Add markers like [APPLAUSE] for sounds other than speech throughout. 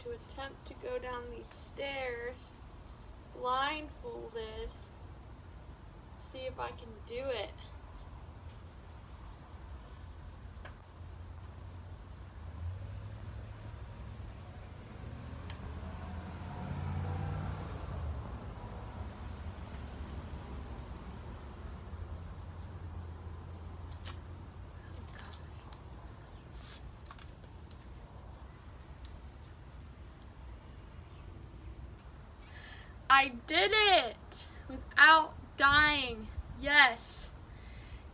to attempt to go down these stairs blindfolded. See if I can do it. I did it without dying. Yes.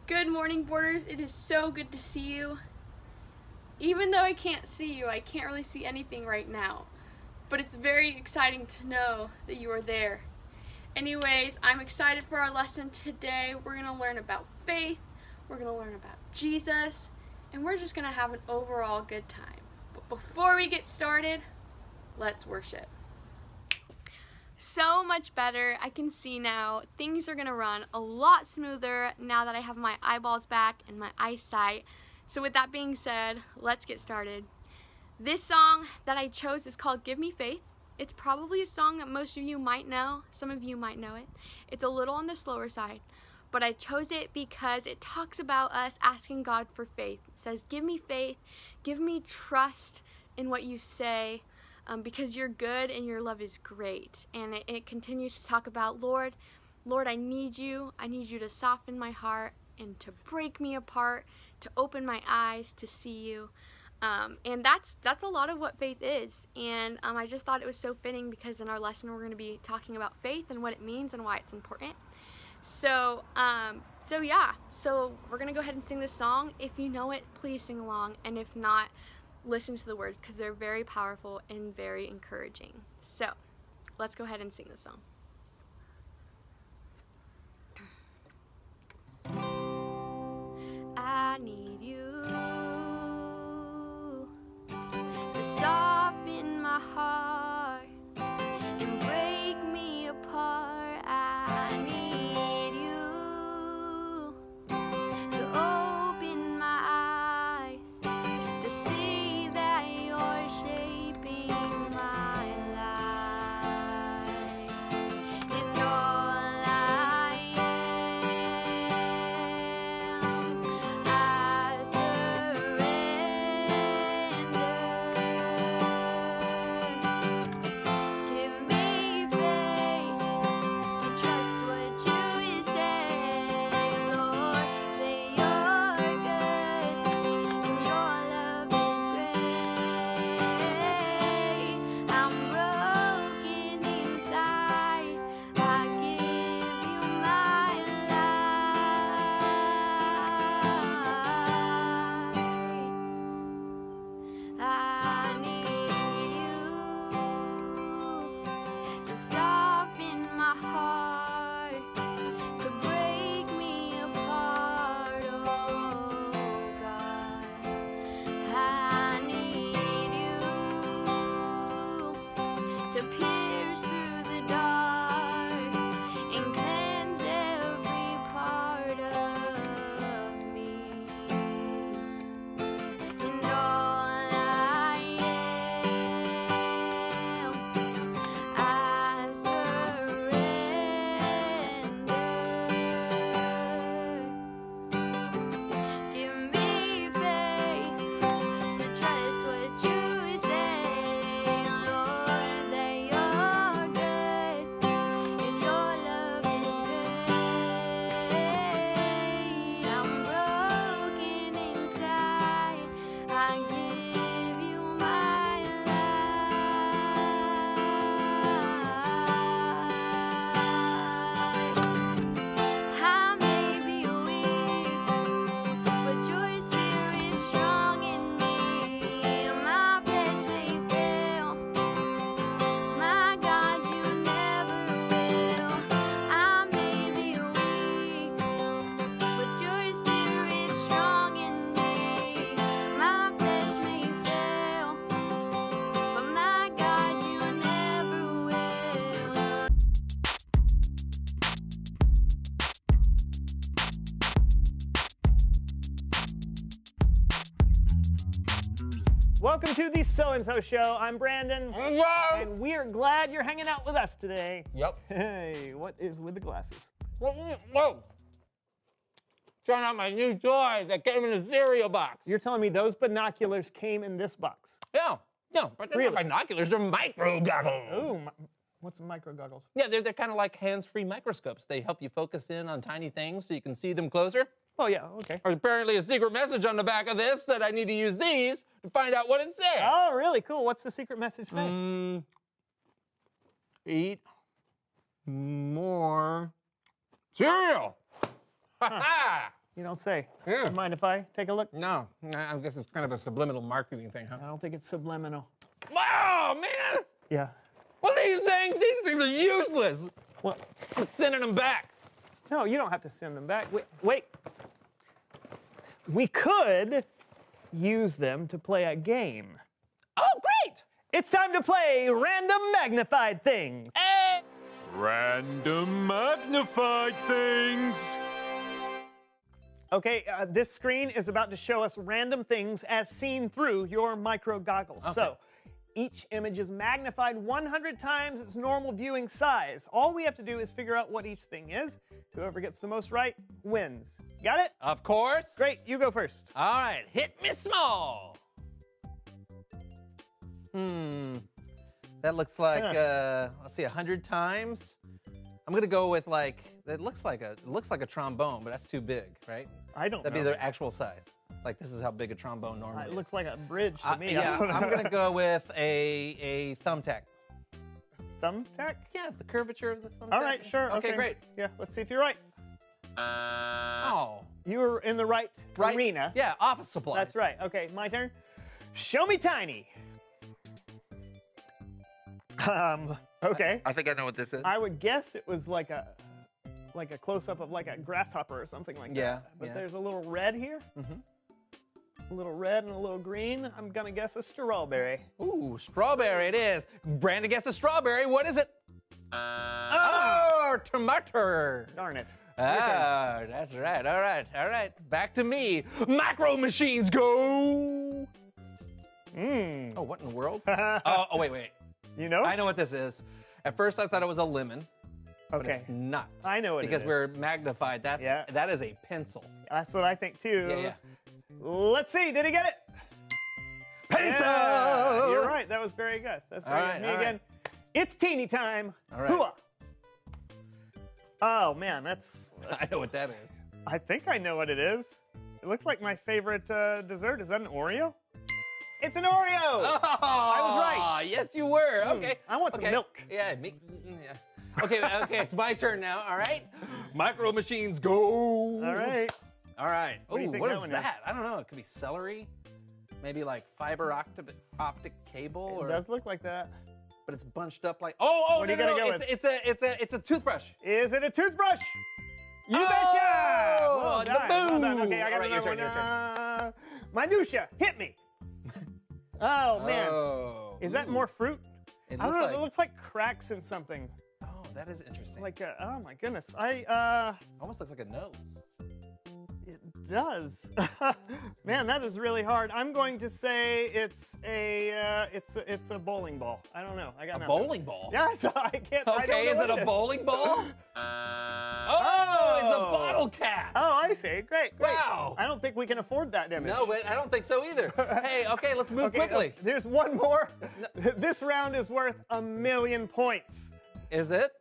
Good morning, boarders. It is so good to see you. Even though I can't see you, I can't really see anything right now. But it's very exciting to know that you are there. Anyways, I'm excited for our lesson today. We're going to learn about faith, we're going to learn about Jesus, and we're just going to have an overall good time. But before we get started, let's worship so much better. I can see now. Things are gonna run a lot smoother now that I have my eyeballs back and my eyesight. So with that being said, let's get started. This song that I chose is called Give Me Faith. It's probably a song that most of you might know. Some of you might know it. It's a little on the slower side, but I chose it because it talks about us asking God for faith. It says, give me faith, give me trust in what you say, um, because you're good and your love is great. And it, it continues to talk about, Lord, Lord, I need you. I need you to soften my heart and to break me apart, to open my eyes to see you. Um, and that's that's a lot of what faith is. And um, I just thought it was so fitting because in our lesson we're going to be talking about faith and what it means and why it's important. So um, so yeah, so we're going to go ahead and sing this song. If you know it, please sing along. And if not, listen to the words because they're very powerful and very encouraging. So, let's go ahead and sing the song. I need you Welcome to the So and So Show. I'm Brandon, Yeah. and we are glad you're hanging out with us today. Yep. Hey, what is with the glasses? Whoa. Trying out my new toy that came in a cereal box. You're telling me those binoculars came in this box? Yeah. No, but they're Really? not binoculars, they're micro goggles. Ooh, mi- what's micro goggles? Yeah, they're, they're kind of like hands-free microscopes. They help you focus in on tiny things so you can see them closer. Oh yeah, okay. There's apparently a secret message on the back of this that I need to use these to find out what it says. Oh, really cool. What's the secret message say? Mm, eat more cereal. Ha ha! You don't say. Yeah. Mind if I take a look? No, I guess it's kind of a subliminal marketing thing, huh? I don't think it's subliminal. Wow, man! Yeah. What are these things? These things are useless. Well, I'm sending them back. no, you don't have to send them back. Wait, wait. We could use them to play a game. Oh, great! It's time to play Random Magnified Thing. Hey! Random magnified things. Okay, uh, this screen is about to show us random things as seen through your micro goggles. So, each image is magnified 100 times its normal viewing size. All we have to do is figure out what each thing is. Whoever gets the most right wins. Got it? Of course. Great, you go first. All right, hit me small. Hmm. That looks like Huh. uh, let's see, a hundred times. I'm gonna go with like it looks like a it looks like a trombone, but that's too big, right? I don't That'd know. be their actual size. Like this is how big a trombone Uh, normally it is. looks like a bridge to Uh, me. Yeah, [LAUGHS] I'm gonna go with a a thumbtack. thumbtack. Yeah, the curvature of the thumbtack. All right, sure. Okay, great. Yeah, let's see if you're right. Oh, You were in the right, right. arena. Yeah, office supplies. That's right. Okay, my turn. Show me tiny. Um, okay. I think I know what this is. I would guess it was like a like a close up of like a grasshopper or something like that. Yeah, that. But yeah. there's a little red here. Mhm. A little red and a little green. I'm gonna guess a strawberry. Ooh, strawberry it is. Brandon guesses strawberry. What is it? Oh, tomato. Darn it. Ah, that's right. All right, all right. Back to me. Macro machines go. Mmm. Oh, what in the world? [LAUGHS] oh, oh, wait, wait. you know? I know what this is. At first, I thought it was a lemon, but Okay. it's not. I know what it because is. we're magnified. That's Yeah. that is a pencil. That's what I think too. Yeah, yeah. Let's see. Did he get it? Pencil. Yeah, you're right. That was very good. That's very good. right, Me all right. again. It's teeny time. All right. Hooah. Oh man, that's. [LAUGHS] I know what that is. I think I know what it is. It looks like my favorite uh, dessert. Is that an Oreo? It's an Oreo. Oh, I was right. Yes, you were. Okay. I want some milk. Yeah, me, yeah. Okay, [LAUGHS] okay, it's my turn now. All right. [GASPS] Micro machines go. All right. All right. What do Ooh, think what that is one is? that? I don't know. It could be celery. Maybe like fiber optic optic cable, It or does look like that. but it's bunched up like. Oh, oh, What no, are you no, gonna no. go it's, with? it's a, it's a, it's a toothbrush. Is it a toothbrush? You Oh, betcha! Well the done. Well done. Okay, I got right, your another turn, your one. Uh, minutia, hit me. [LAUGHS] Oh man, Oh. is that ooh. more fruit? It I don't know. like. It looks like cracks in something. oh, that is interesting. Like, uh, oh my goodness. I uh, almost looks like a nose. It does. [LAUGHS] Man, that is really hard. I'm going to say it's a uh, it's a, it's a bowling ball. I don't know. I got A nothing. bowling ball. Yeah, [LAUGHS] I can't. I don't Okay, know is it a bowling ball? [LAUGHS] oh, it's a Oh. bottle cap. Oh, I see. Great, great. Wow. I don't think we can afford that image. No, but I don't think so either. hey, okay, let's move Okay, quickly. uh, there's one more. this round is worth a million points. Is it?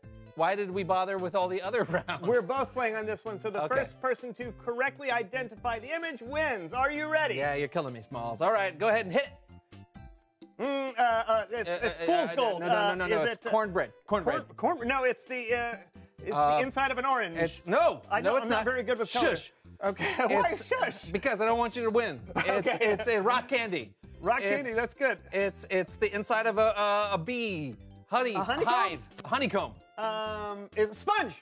Why did we bother with all the other [LAUGHS] rounds? We're both playing on this one, so the Okay. first person to correctly identify the image wins. Are you ready? Yeah, you're killing me, Smalls. All right, go ahead and hit. Mm, uh, uh, it's Uh, it's uh, fool's uh, gold. No, no, Uh, no, no, no. It's it, uh, cornbread. Cornbread. Corn, corn, no, it's the uh, it's Uh, the inside of an orange. It's no, I no, know it's I'm not. very good with. Shush. Okay, [LAUGHS] why It's shush? because I don't want you to win. [LAUGHS] It's Okay. it's a rock candy. Rock It's- candy, that's good. It's it's the inside of a a, a bee, honey, A honeycomb? hive, honeycomb. Um, it's a sponge.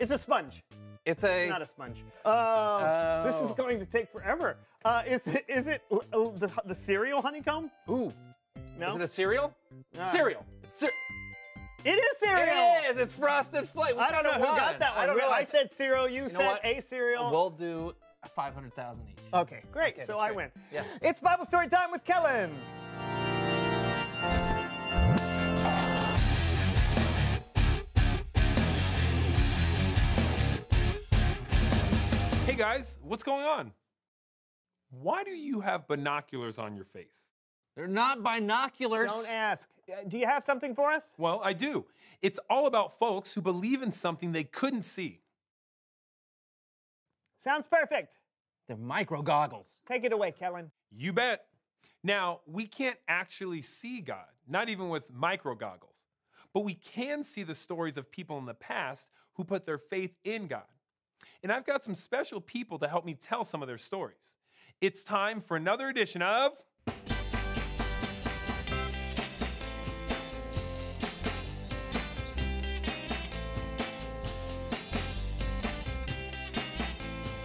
It's a sponge. It's a It's not a sponge. Oh, this is Oh. going to take forever. Uh, is it is it uh, the, the cereal honeycomb? ooh. No, Is it a cereal? No. Cereal. Ce- it is cereal. It is. It's frosted flake. I don't know who got won. that I one. Really, know. I said cereal. You said a cereal. We'll do 500,000 each. Okay, great. Okay, so I great. win. Yeah. It's Bible story time with Kellen. Guys, what's going on? Why do you have binoculars on your face? They're not binoculars. Don't ask. Uh, Do you have something for us? Well, I do. It's all about folks who believe in something they couldn't see. Sounds perfect. They're micro goggles. Take it away, Kellen. You bet. Now, we can't actually see God, not even with micro goggles, but we can see the stories of people in the past who put their faith in God. And I've got some special people to help me tell some of their stories. It's time for another edition of.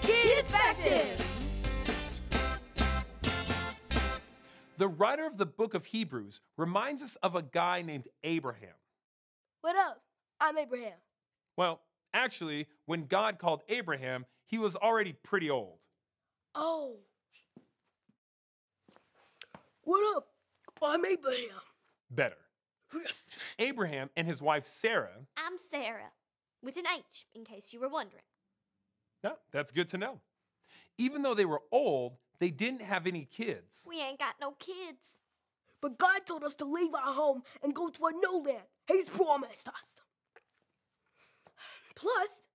Kid Perspective! The writer of the book of Hebrews reminds us of a guy named Abraham. What up? I'm Abraham. Well, actually, when God called Abraham, he was already pretty old. Oh. What up? I'm Abraham. Better. [LAUGHS] Abraham and his wife Sarah, I'm Sarah, with an H, in case you were wondering. yeah, that's good to know. Even though they were old, they didn't have any kids. We ain't got no kids. But God told us to leave our home and go to a new land. He's promised us. Plus,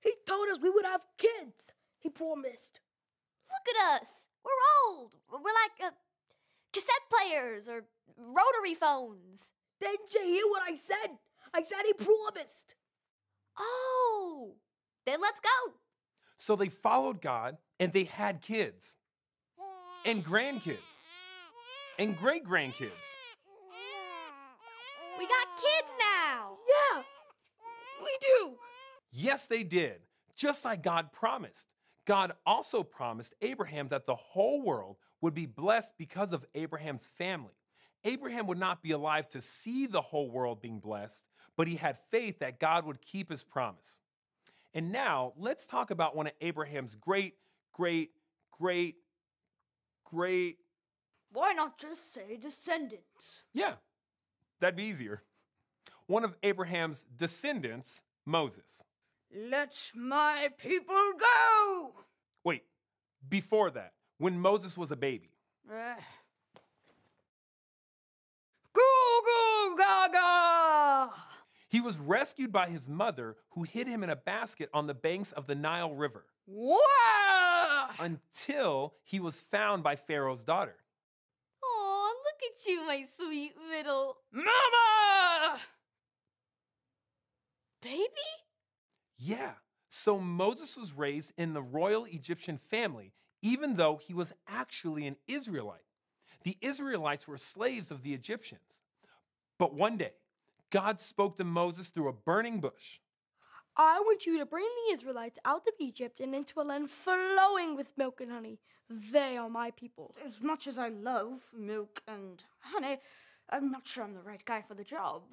He told us we would have kids. He promised. Look at us. We're old. We're like uh, cassette players or rotary phones. Didn't you hear what I said? I said He promised. Oh, then let's go. So they followed God and they had kids and grandkids and great grandkids. We got kids now. Yeah, we do. Yes, they did, just like God promised. God also promised Abraham that the whole world would be blessed because of Abraham's family. Abraham would not be alive to see the whole world being blessed, but he had faith that God would keep his promise. And now let's talk about one of Abraham's great, great, great, great, Why not just say descendants? yeah, that'd be easier. One of Abraham's descendants, Moses. Let my people go. Wait, before that, when Moses was a baby. Eh. Goo goo gaga. He was rescued by his mother, who hid him in a basket on the banks of the Nile River Wah! until he was found by Pharaoh's daughter. Oh, look at you, my sweet little Mama! baby. Yeah, so Moses was raised in the royal Egyptian family, even though he was actually an Israelite. The Israelites were slaves of the Egyptians. But one day, God spoke to Moses through a burning bush. I want you to bring the Israelites out of Egypt and into a land flowing with milk and honey. They are my people. As much as I love milk and honey, I'm not sure I'm the right guy for the job.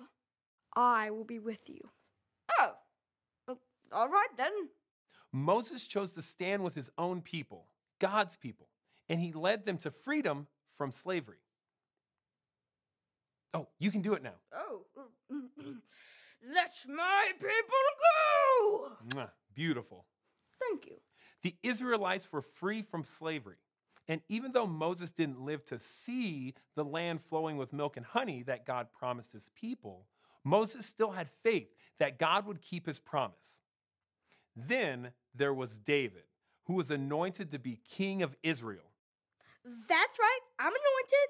I will be with you. All right then. Moses chose to stand with his own people, God's people, and he led them to freedom from slavery. Oh, you can do it now. Oh, [CLEARS THROAT] let my people go. Beautiful. Thank you. The Israelites were free from slavery. And even though Moses didn't live to see the land flowing with milk and honey that God promised his people, Moses still had faith that God would keep his promise. Then there was David, who was anointed to be king of Israel. That's right. I'm anointed.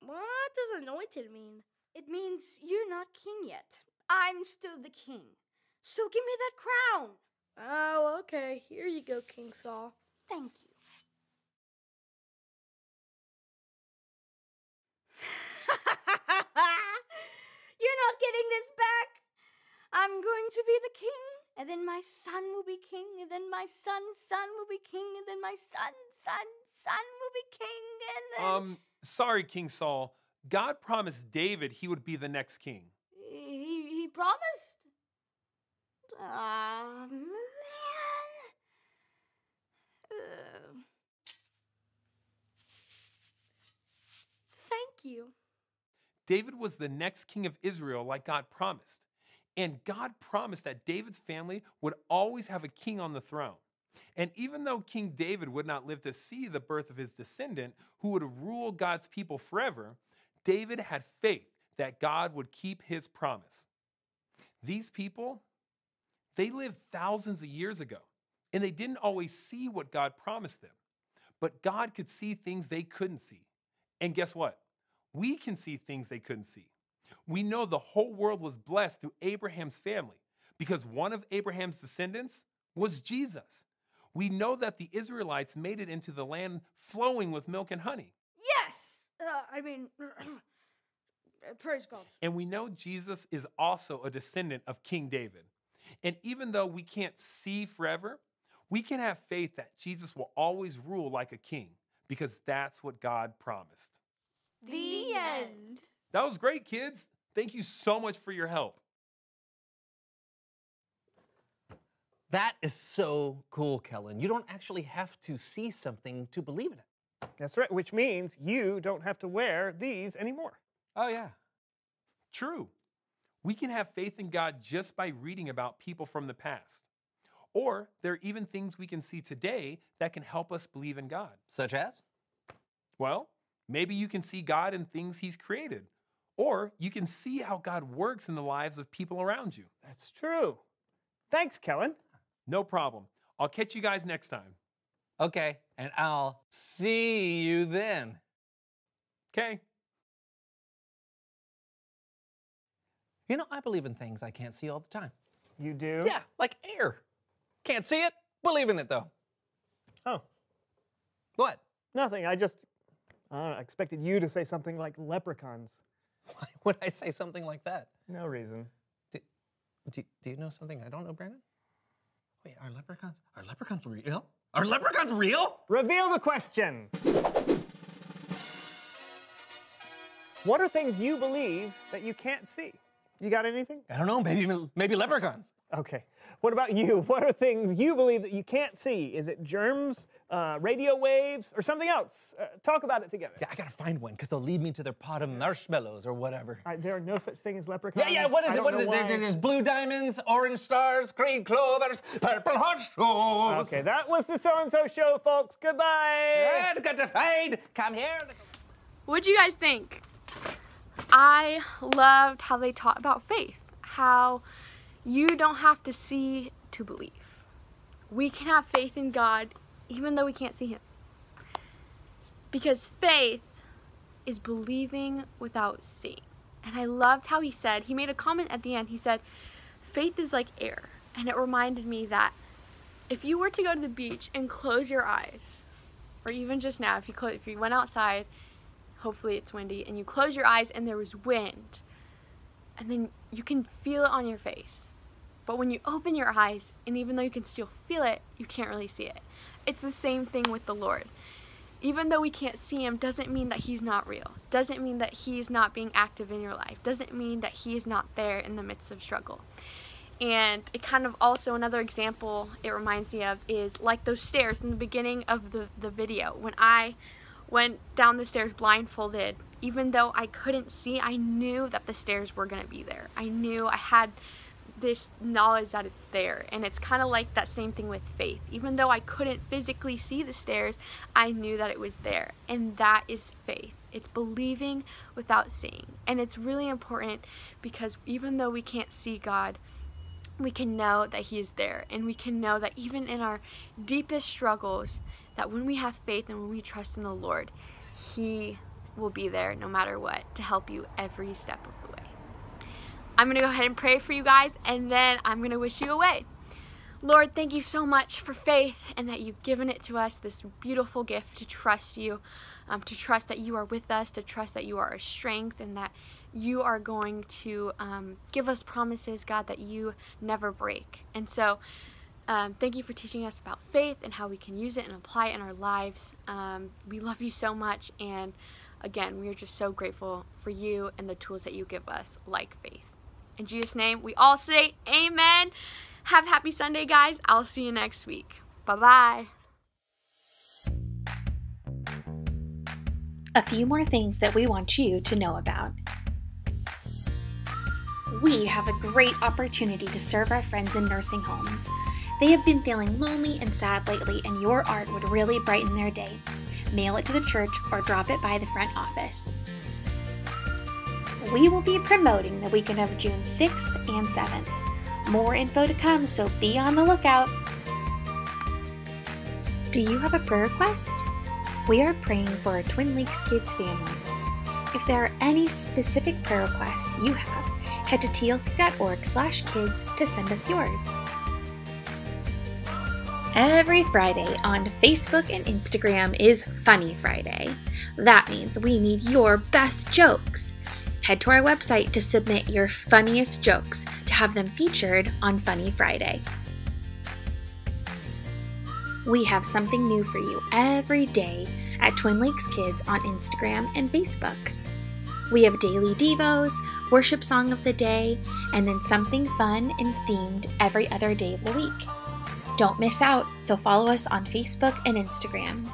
What does anointed mean? It means you're not king yet. I'm still the king. So give me that crown. Oh, okay. Here you go, King Saul. Thank you. [LAUGHS] You're not getting this back. I'm going to be the king, and then my son will be king, and then my son's son will be king, and then my son's son's son will be king, and then. Um, sorry, King Saul. God promised David he would be the next king. He, he promised. Ah, man. Uh, thank you. David was the next king of Israel, like God promised. And God promised that David's family would always have a king on the throne. And even though King David would not live to see the birth of his descendant, who would rule God's people forever, David had faith that God would keep his promise. These people, they lived thousands of years ago, and they didn't always see what God promised them. But God could see things they couldn't see. And guess what? We can see things they couldn't see. We know the whole world was blessed through Abraham's family because one of Abraham's descendants was Jesus. We know that the Israelites made it into the land flowing with milk and honey. Yes! Uh, I mean, [CLEARS THROAT] praise God. And we know Jesus is also a descendant of King David. And even though we can't see forever, we can have faith that Jesus will always rule like a king because that's what God promised. The end. That was great, kids. Thank you so much for your help. That is so cool, Kellen. You don't actually have to see something to believe in it. That's right, which means you don't have to wear these anymore. Oh, yeah. True. We can have faith in God just by reading about people from the past. Or there are even things we can see today that can help us believe in God. Such as? Well, maybe you can see God in things He's created, or you can see how God works in the lives of people around you. That's true. Thanks, Kellen. No problem. I'll catch you guys next time. Okay, and I'll see you then. Okay. You know, I believe in things I can't see all the time. You do? Yeah, like air. Can't see it, believe in it though. Oh, What? nothing. I just I, don't know, I expected you to say something like leprechauns. Why would I say something like that? No reason. Do, do, do you know something I don't know, Brandon? Wait, are leprechauns are leprechauns real? Are leprechauns real? Reveal the question. What are things you believe that you can't see? You got anything? I don't know. Maybe maybe leprechauns. Okay. What about you? [LAUGHS] What are things you believe that you can't see? Is it germs, uh, radio waves, or something else? Uh, talk about it together. Yeah, I gotta find one because they'll lead me to their pot of marshmallows or whatever. All right, there are no such thing as leprechauns. Yeah, yeah. What is it? don't What is it? There- there's blue diamonds, orange stars, green clovers, purple horseshoes. Okay, that was the so and so show, folks. Goodbye. And got to fade. Come here. What'd you guys think? I loved how they taught about faith, how you don't have to see to believe. We can have faith in God even though we can't see Him. Because faith is believing without seeing. And I loved how he said, he made a comment at the end. He said, faith is like air. And it reminded me that if you were to go to the beach and close your eyes, or even just now, if you close, if you went outside hopefully it's windy, and you close your eyes and there was wind, and then you can feel it on your face. But when you open your eyes, and even though you can still feel it, you can't really see it. It's the same thing with the Lord. Even though we can't see him, doesn't mean that he's not real. Doesn't mean that he's not being active in your life. Doesn't mean that he is not there in the midst of struggle. And it kind of also, another example it reminds me of is like those stairs in the beginning of the, the video. When I went down the stairs blindfolded. Even though I couldn't see, I knew that the stairs were going to be there. I knew I had this knowledge that it's there. And it's kind of like that same thing with faith. Even though I couldn't physically see the stairs, I knew that it was there. And that is faith. It's believing without seeing. And it's really important because even though we can't see God, we can know that He is there. And we can know that even in our deepest struggles, that when we have faith and when we trust in the Lord, He will be there no matter what to help you every step of the way. I'm going to go ahead and pray for you guys and then I'm going to wish you away. Lord, thank you so much for faith and that you've given it to us, this beautiful gift to trust you, um, to trust that you are with us, to trust that you are our strength and that you are going to um, give us promises, God, that you never break. And so, um, thank you for teaching us about faith and how we can use it and apply it in our lives. Um, we love you so much, and again, we are just so grateful for you and the tools that you give us, like faith. In Jesus' name, we all say amen. Have a happy Sunday, guys. I'll see you next week. Bye-bye. A few more things that we want you to know about. We have a great opportunity to serve our friends in nursing homes. They have been feeling lonely and sad lately, and your art would really brighten their day. Mail it to the church or drop it by the front office. We will be promoting the weekend of June 6th and 7th. More info to come, so be on the lookout. Do you have a prayer request? We are praying for our Twin Lakes kids' families. If there are any specific prayer requests you have, head to tlc.org/kids to send us yours. Every Friday on Facebook and Instagram is Funny Friday. That means we need your best jokes. Head to our website to submit your funniest jokes to have them featured on Funny Friday. We have something new for you every day at Twin Lakes Kids on Instagram and Facebook. We have daily devos, worship song of the day, and then something fun and themed every other day of the week. Don't miss out, so follow us on Facebook and Instagram.